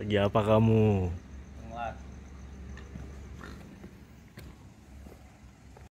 Lagi apa kamu?